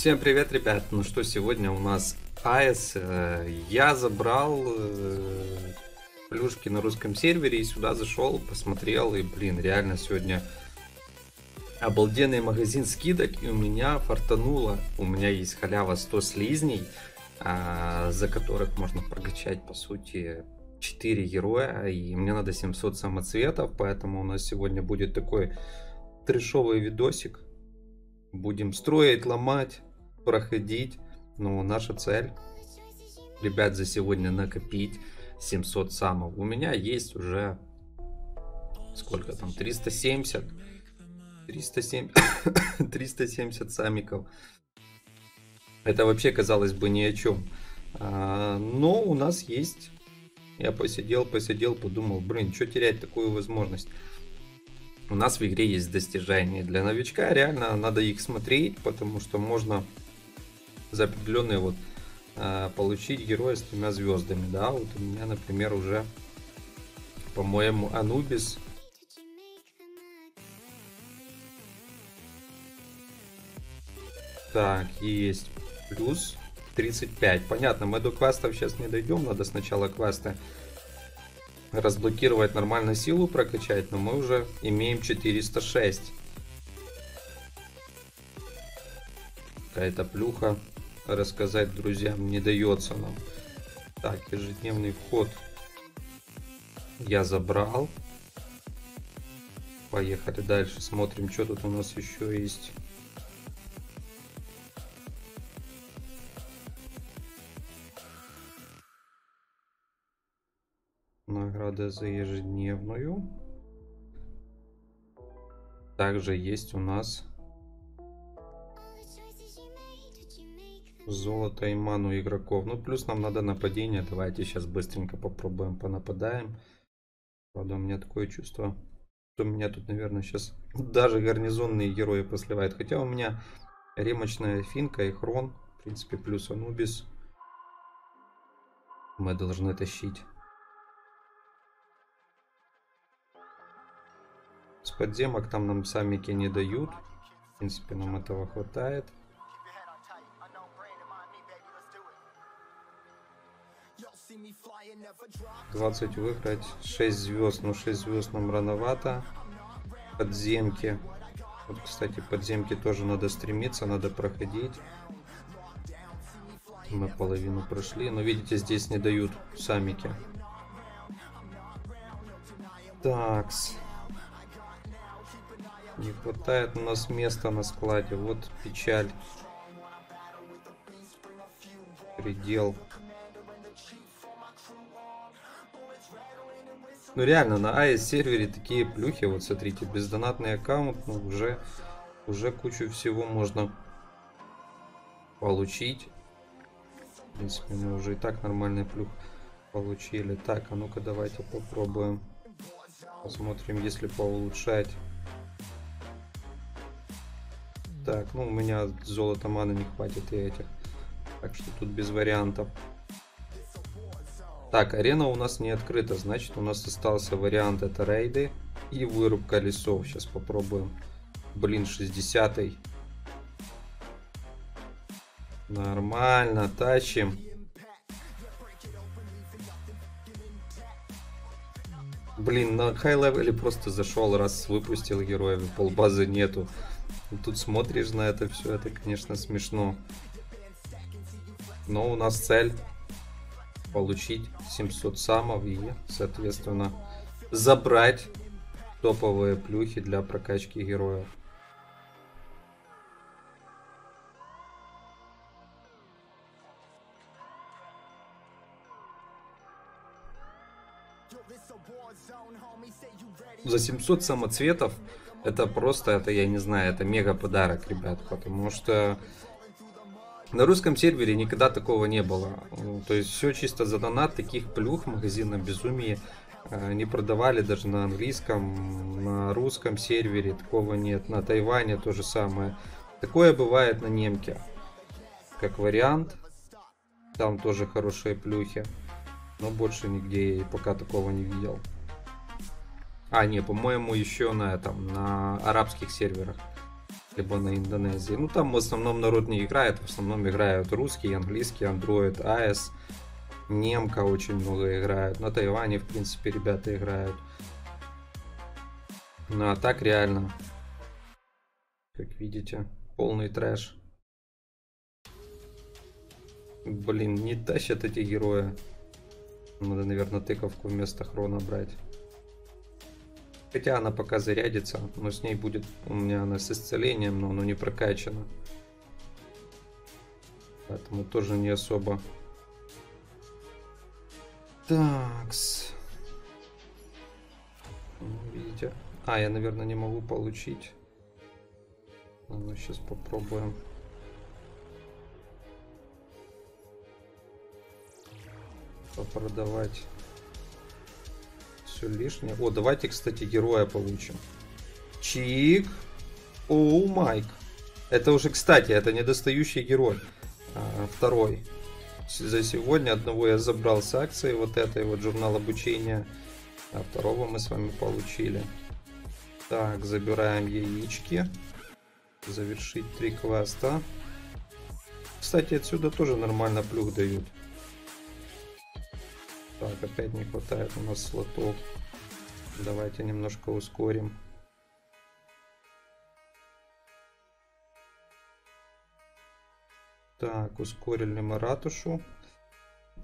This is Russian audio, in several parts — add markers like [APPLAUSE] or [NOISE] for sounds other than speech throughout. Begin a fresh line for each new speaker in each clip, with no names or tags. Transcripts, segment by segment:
Всем привет, ребят! Ну что, сегодня у нас АЭС. Э, Я забрал э, плюшки на русском сервере и сюда зашел, посмотрел, и, блин, реально сегодня обалденный магазин скидок, и у меня фартануло. У меня есть халява 100 слизней, а, за которых можно прокачать, по сути, 4 героя, и мне надо 700 самоцветов, поэтому у нас сегодня будет такой трешовый видосик. Будем строить, ломать, проходить. Но наша цель, ребят, за сегодня накопить 700 самов. У меня есть уже сколько там, 370. 370, 370 самиков. Это вообще, казалось бы, ни о чем. А, но у нас есть. Я посидел, посидел, подумал, блин, что терять такую возможность. У нас в игре есть достижения для новичка, реально надо их смотреть, потому что можно за определенные вот а, получить героя с тремя звездами, да, вот у меня, например, уже, по-моему, Анубис Так, есть плюс 35. Понятно, мы до квестов сейчас не дойдем. Надо сначала квесты разблокировать нормально силу прокачать. Но мы уже имеем 406. Какая-то плюха. Рассказать друзьям не дается нам. Так, ежедневный вход я забрал. Поехали дальше. Смотрим, что тут у нас еще есть. Награда за ежедневную. Также есть у нас золото и ману игроков. Ну, плюс нам надо нападение. Давайте сейчас быстренько попробуем понападаем. Правда, у меня такое чувство, что меня тут, наверное, сейчас [LAUGHS] даже гарнизонные герои посливают. Хотя у меня ремочная финка и хрон. В принципе, плюс анубис. Мы должны тащить. С подземок там нам самики не дают. В принципе, нам этого хватает. Двадцать выиграть. 6 звезд. Ну 6 звезд нам рановато. Подземки. Вот, кстати, подземки тоже надо стремиться, надо проходить. Мы половину прошли. Но видите, здесь не дают самики. Такс. Не хватает у нас места на складе. Вот печаль. Предел. Ну реально, на AES сервере такие плюхи. Вот смотрите, бездонатный аккаунт, ну уже, уже кучу всего можно получить. В принципе, мы уже и так нормальный плюх получили. Так, а ну-ка давайте попробуем. Посмотрим, если поулучшать. Так, ну у меня золота маны не хватит и этих. Так что тут без вариантов. Так, арена у нас не открыта, значит у нас остался вариант это рейды и вырубка лесов. Сейчас попробуем. Блин, 60 -й. Нормально, тащим. Блин, на хай левеле просто зашел, раз выпустил героев, полбазы нету. Тут смотришь на это все, это, конечно, смешно. Но у нас цель получить 700 самов и, соответственно, забрать топовые плюхи для прокачки героев. За 700 самоцветов это просто, это я не знаю, это мега подарок, ребят, потому что на русском сервере никогда такого не было. То есть все чисто за донат, таких плюх магазина Безумие э, не продавали даже на английском, на русском сервере такого нет, на Тайване то же самое. Такое бывает на немке, как вариант, там тоже хорошие плюхи, но больше нигде я пока такого не видел. А, не, по-моему, еще на этом, на арабских серверах. Либо на Индонезии. Ну, там в основном народ не играет, в основном играют русский, английский, Android, AS, немка очень много играют. На Тайване, в принципе, ребята играют. Ну, а так реально, как видите, полный трэш. Блин, не тащат эти герои. Надо, наверное, тыковку вместо хрона брать. Хотя она пока зарядится, но с ней будет у меня она с исцелением, но оно не прокачано. Поэтому тоже не особо. Такс. Видите? А, я, наверное, не могу получить. Ну, сейчас попробуем. Попродавать все лишнее. О, давайте, кстати, героя получим. Чик. Оу, Майк. Это уже, кстати, это недостающий герой. А, второй. За сегодня одного я забрал с акции, вот этой вот журнал обучения. А второго мы с вами получили. Так, забираем яички. Завершить три квеста. Кстати, отсюда тоже нормально плюх дают. Так, опять не хватает у нас слотов. Давайте немножко ускорим. Так, ускорили мы ратушу.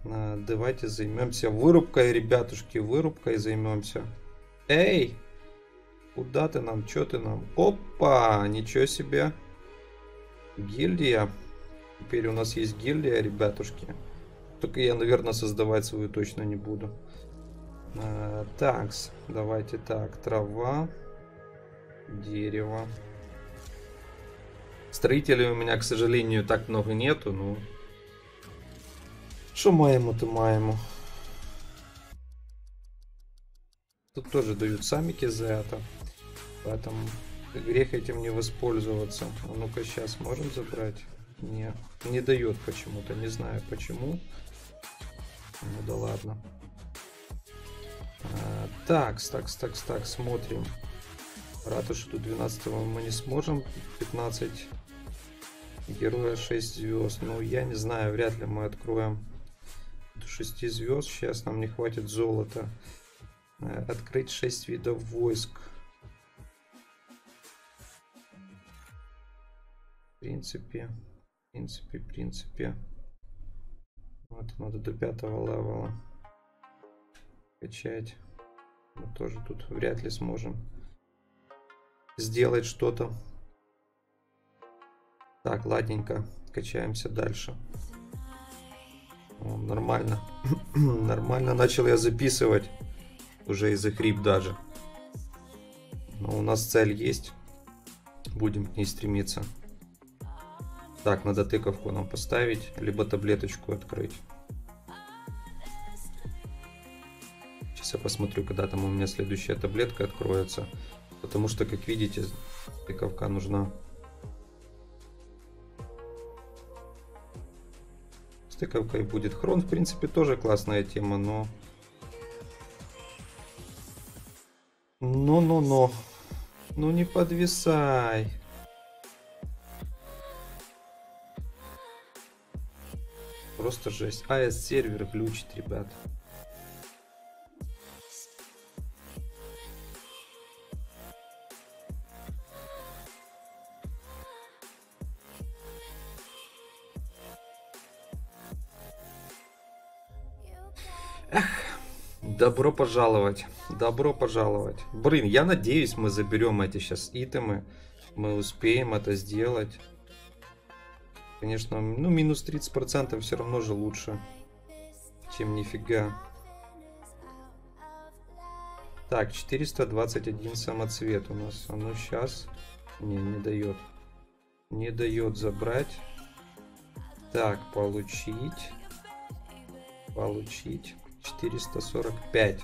А, давайте займемся вырубкой, ребятушки, вырубкой займемся. Эй! Куда ты нам? Чё ты нам? Опа! Ничего себе! Гильдия. Теперь у нас есть гильдия, ребятушки. Только я, наверное, создавать свою точно не буду. А, такс, давайте так. Трава, дерево. Строителей у меня, к сожалению, так много нету, ну... Что маему-то маему? Тут тоже дают самики за это. Поэтому грех этим не воспользоваться. А ну-ка сейчас можем забрать? Не, не дает почему-то, не знаю почему. Ну да ладно. А, такс, такс, такс, так, смотрим. Ратушу до 12 мы не сможем. 15 героя 6 звезд. Ну, я не знаю, вряд ли мы откроем до 6 звезд. Сейчас нам не хватит золота. А, открыть 6 видов войск. В принципе, принципе, в принципе. Вот, надо до пятого левела качать. Мы тоже тут вряд ли сможем сделать что-то. Так, ладненько. Качаемся дальше. О, нормально. [CLEARS THROAT] нормально начал я записывать. Уже из-за хрип даже. Но у нас цель есть. Будем к ней стремиться. Так, надо тыковку нам поставить, либо таблеточку открыть. Сейчас я посмотрю, когда там у меня следующая таблетка откроется. Потому что, как видите, тыковка нужна. С тыковкой будет хрон, в принципе, тоже классная тема, но... Но-но-но. Ну не подвисай. Просто жесть. AS сервер глючит, ребят. Эх, добро пожаловать, добро пожаловать. Блин, я надеюсь, мы заберем эти сейчас итемы. Мы успеем это сделать. Конечно, ну минус 30% все равно же лучше, чем нифига. Так, 421 самоцвет у нас. А ну сейчас. Не, не дает. Не дает забрать. Так, получить. Получить. 445.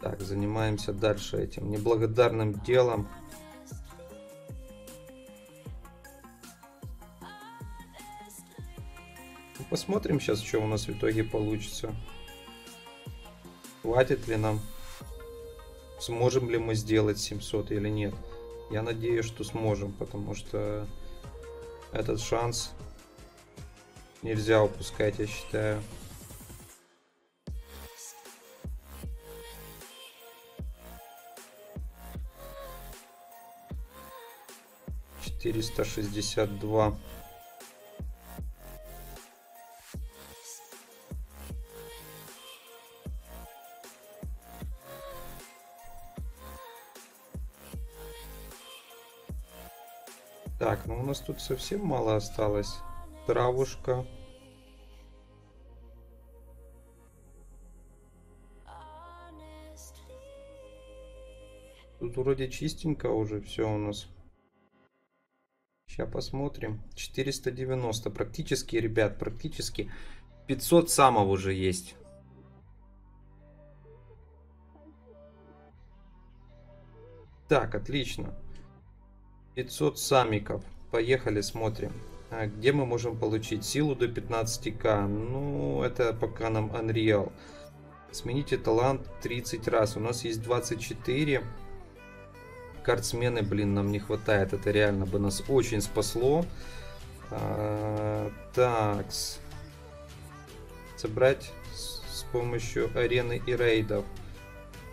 Так, занимаемся дальше этим неблагодарным делом. Посмотрим сейчас, что у нас в итоге получится. Хватит ли нам? Сможем ли мы сделать 700 или нет? Я надеюсь, что сможем, потому что этот шанс нельзя упускать, я считаю. Четыреста шестьдесят два. Так, ну у нас тут совсем мало осталось. Травушка. Тут вроде чистенько уже все у нас. Сейчас посмотрим. 490. Практически, ребят, практически 500 самов уже есть. Так, отлично. 500 самиков. Поехали, смотрим. А где мы можем получить силу до 15к? Ну, это пока нам Unreal. Смените талант 30 раз. У нас есть 24. Карт смены, блин, нам не хватает. Это реально бы нас очень спасло. А, такс. Собрать с помощью арены и рейдов.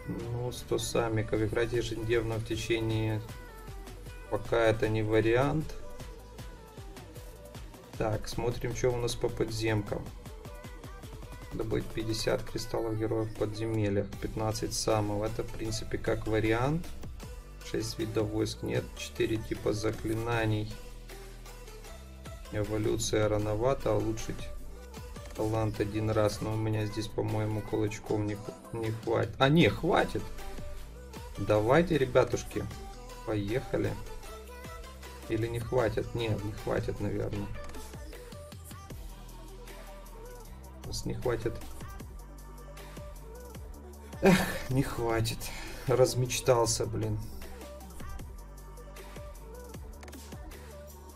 Ну, 100 самиков. Играть ежедневно в течение Пока это не вариант. Так, смотрим, что у нас по подземкам. Добыть 50 кристаллов героев в подземельях, 15 самого. Это, в принципе, как вариант. 6 видов войск нет, 4 типа заклинаний. Эволюция рановато, улучшить талант один раз, но у меня здесь, по-моему, кулачков не, не хватит. А, не, хватит! Давайте, ребятушки, поехали. Или не хватит? Нет, не хватит, наверное. Нас не хватит. Эх, не хватит. Размечтался, блин.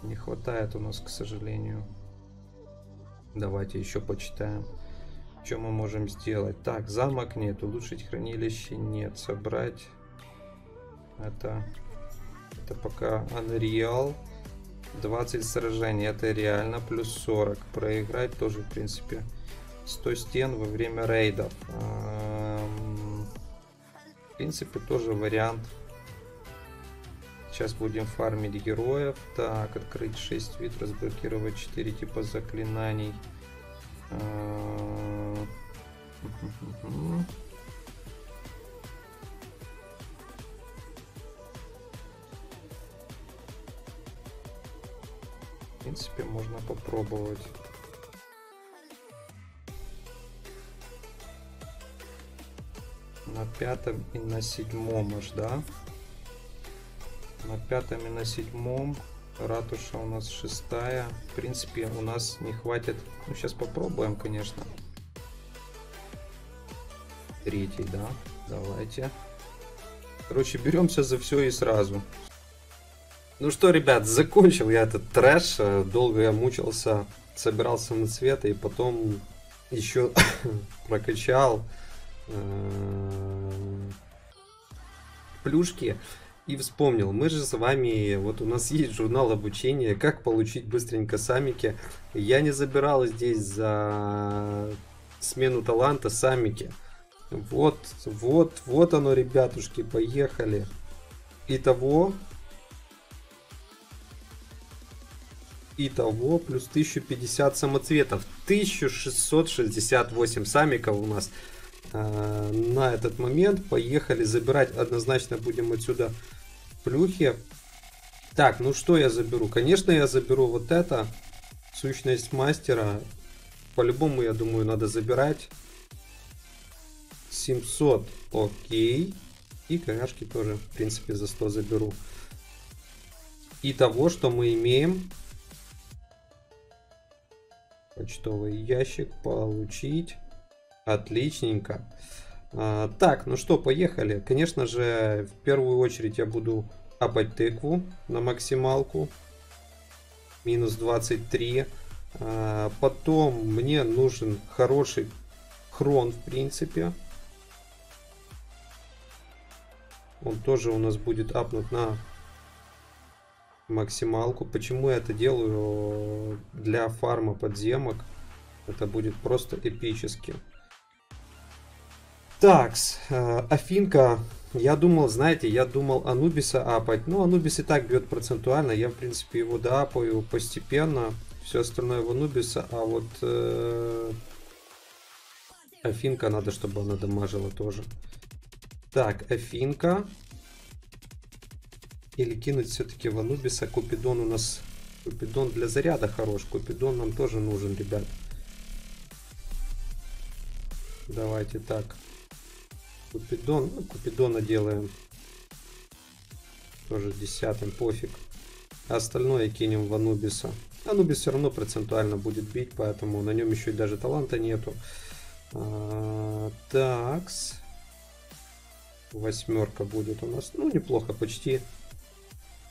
Не хватает у нас, к сожалению. Давайте еще почитаем. Что мы можем сделать? Так, замок нет, улучшить хранилище нет, собрать. Это это пока Unreal. 20 сражений, это реально. Плюс 40. Проиграть тоже, в принципе, 100 стен во время рейдов. В принципе, тоже вариант. Сейчас будем фармить героев. Так, открыть 6 вид, разблокировать 4 типа заклинаний. Принципе, можно попробовать. На пятом и на седьмом аж, да? На пятом и на седьмом ратуша у нас шестая. В принципе, у нас не хватит. Ну, сейчас попробуем, конечно. Третий, да? Давайте. Короче, беремся за все и сразу. Ну что, ребят, закончил я этот трэш. Долго я мучился, собирал самоцветы и потом еще [COUGHS] прокачал э, плюшки и вспомнил, мы же с вами, вот у нас [LAUGHS] есть журнал обучения, как получить быстренько самики. Я не забирал здесь за смену таланта самики. Вот, вот, вот оно, ребятушки, поехали. Итого Итого плюс 1050 самоцветов. 1668 самиков у нас э, на этот момент. Поехали забирать. Однозначно будем отсюда плюхи. Так, ну что я заберу? Конечно, я заберу вот это. Сущность мастера. По-любому, я думаю, надо забирать. 700. Окей. И коняшки тоже, в принципе, за 100 заберу. И того, что мы имеем Почтовый ящик получить. Отличненько. А, так, ну что, поехали. Конечно же, в первую очередь я буду апать тыкву на максималку. Минус 23. А, потом мне нужен хороший хрон, в принципе. Он тоже у нас будет апнут на
максималку. Почему я это делаю для фарма подземок? Это будет просто эпически. Такс, э, Афинка. Я думал, знаете, я думал Анубиса апать. Ну, Анубис и так бьет процентуально. Я, в принципе, его доапаю постепенно. Все остальное в Анубиса. А вот э, Афинка надо, чтобы она дамажила тоже. Так, Афинка. Или кинуть все-таки в Анубиса. Купидон у нас... Купидон для заряда хорош. Купидон нам тоже нужен, ребят. Давайте так. Купидон. Ну, Купидона делаем. Тоже десятым, пофиг. Остальное кинем в Анубиса. Анубис все равно процентуально будет бить, поэтому на нем еще и даже таланта нету. А, такс. Восьмерка будет у нас. Ну, неплохо, почти.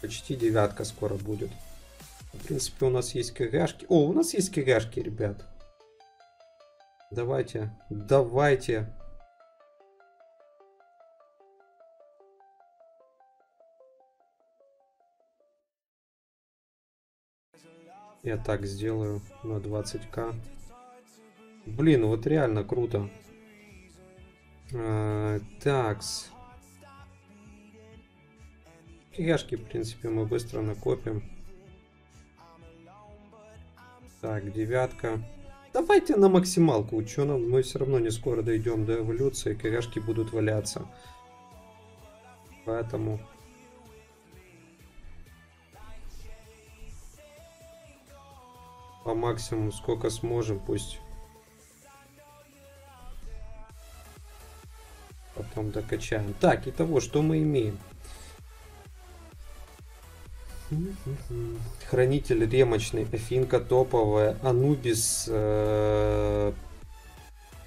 Почти девятка скоро будет. В принципе, у нас есть КГшки. О, у нас есть КГшки, ребят. Давайте, давайте. Я так сделаю на 20к. Блин, вот реально круто. А, такс. Кигашки, в принципе, мы быстро накопим. Так, девятка. Давайте на максималку. Ученым мы все равно не скоро дойдем до эволюции. Кигашки будут валяться. Поэтому... По максимуму сколько сможем, пусть потом докачаем. Так, итого, что мы имеем? Хранитель ремочный, Афинка топовая, Анубис э,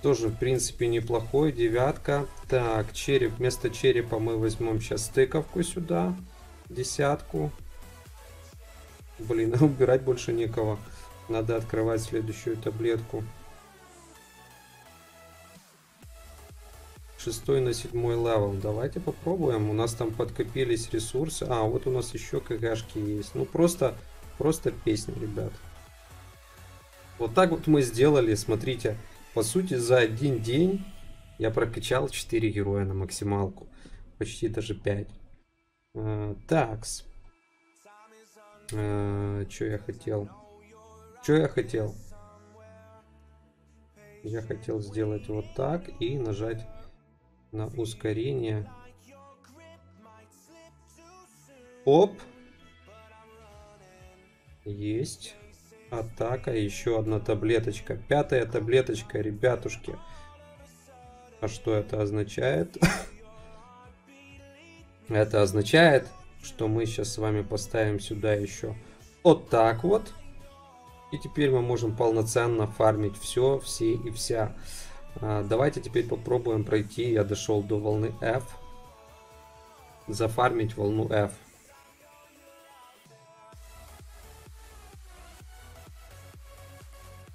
тоже в принципе неплохой, девятка. Так, череп, вместо черепа мы возьмем сейчас стыковку сюда, десятку. Блин, [LAUGHS] убирать больше некого. Надо открывать следующую таблетку. Шестой на седьмой level. Давайте попробуем. У нас там подкопились ресурсы. А, вот у нас еще КГшки есть. Ну, просто, просто песня, ребят. Вот так вот мы сделали, смотрите. По сути, за один день я прокачал 4 героя на максималку. Почти даже 5. А, такс. А, что я хотел? Что я хотел? Я хотел сделать вот так и нажать на ускорение. Оп. Есть. Атака. Еще одна таблеточка. Пятая таблеточка, ребятушки. А что это означает? [LAUGHS] Это означает, что мы сейчас с вами поставим сюда еще вот так вот. И теперь мы можем полноценно фармить все, все и вся. А, давайте теперь попробуем пройти. Я дошел до волны F. Зафармить волну F.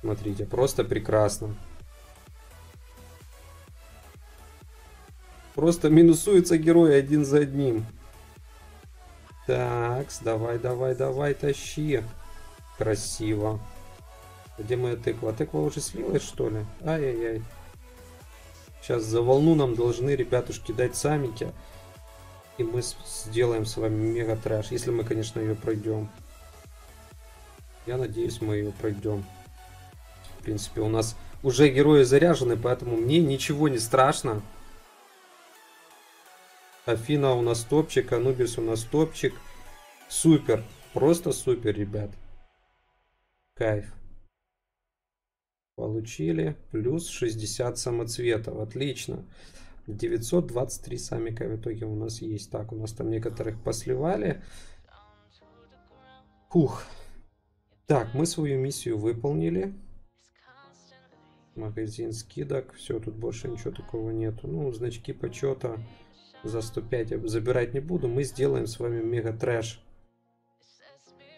Смотрите, просто прекрасно. Просто минусуются герои один за одним. Так, давай, давай, давай, тащи. Красиво. Где моя тыква? Тыква уже слилась, что ли? Ай-яй-яй. Сейчас за волну нам должны ребятушки дать самики. И мы сделаем с вами мега трэш. Если мы, конечно, ее пройдем. Я надеюсь, мы ее пройдем. В принципе, у нас уже герои заряжены, поэтому мне ничего не страшно. Афина у нас топчик, Анубис у нас топчик. Супер. Просто супер, ребят. Кайф. Получили. Плюс 60 самоцветов. Отлично. 923 самика в итоге у нас есть. Так, у нас там некоторых посливали. Фух. Так, мы свою миссию выполнили. Магазин скидок. Все, тут больше ничего такого нету. Ну, значки почета за 105 я забирать не буду. Мы сделаем с вами мега трэш.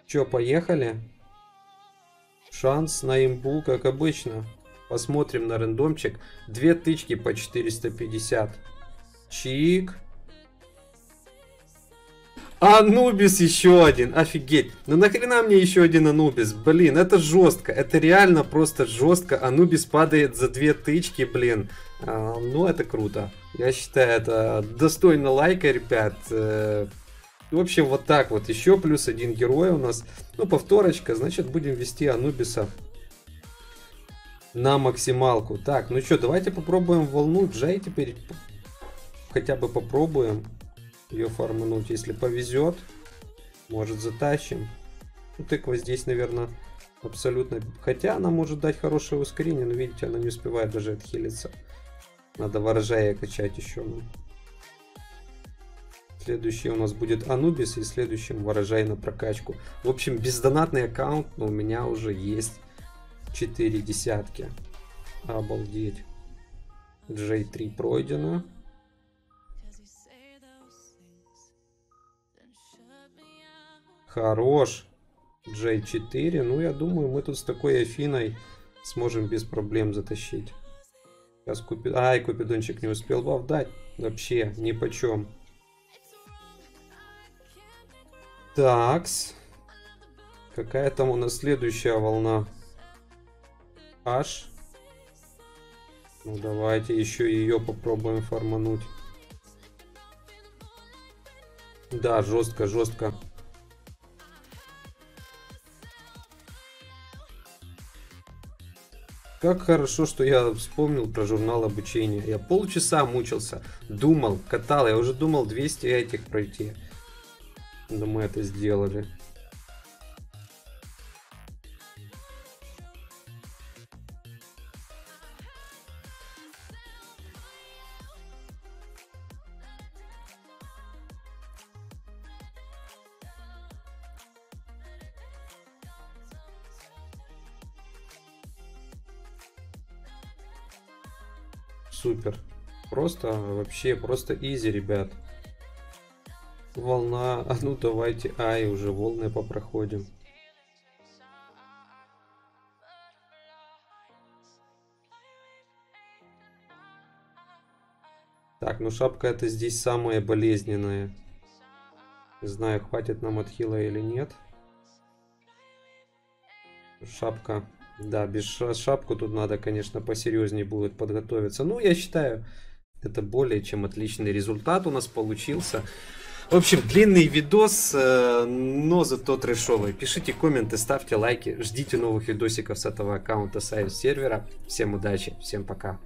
Че, поехали? Шанс на имбу, как обычно. Посмотрим на рандомчик. Две тычки по 450. Чик. Анубис еще один, офигеть. Ну нахрена мне еще один Анубис? Блин, это жестко, это реально просто жестко. Анубис падает за две тычки, блин. А, ну это круто. Я считаю, это достойно лайка, ребят. В общем, вот так вот. Еще плюс один герой у нас. Ну, повторочка, значит, будем вести Анубиса на максималку. Так, ну что, давайте попробуем волну Джей теперь. Хотя бы попробуем ее фармануть. Если повезет, может затащим. Ну, тыква здесь, наверное, абсолютно... Хотя она может дать хорошее ускорение, но видите, она не успевает даже отхилиться. Надо ворожая качать еще. Ну. Следующий у нас будет Анубис и следующим ворожай на прокачку. В общем, бездонатный аккаунт, но у меня уже есть 4 десятки. Обалдеть. J3 пройдено. Хорош. J4. Ну, я думаю, мы тут с такой Афиной сможем без проблем затащить. Сейчас Купид... Ай, Купидончик не успел баф дать. Вообще, ни по Такс. Какая там у нас следующая волна? H. Ну, давайте еще ее попробуем формануть. Да, жестко, жестко. Как хорошо, что я вспомнил про журнал обучения. Я полчаса мучился, думал, катал. Я уже думал 200 этих пройти. Но мы это сделали. Супер. Просто, вообще, просто изи, ребят. Волна. А ну давайте. Ай, уже волны попроходим. Так, ну шапка это здесь самая болезненная. Не знаю, хватит нам отхила или нет. Шапка да, без шапку тут надо, конечно, посерьезнее будет подготовиться. Ну, я считаю, это более чем отличный результат у нас получился. В общем, длинный видос, э, но зато трешовый. Пишите комменты, ставьте лайки, ждите новых видосиков с этого аккаунта сайт сервера. Всем удачи, всем пока.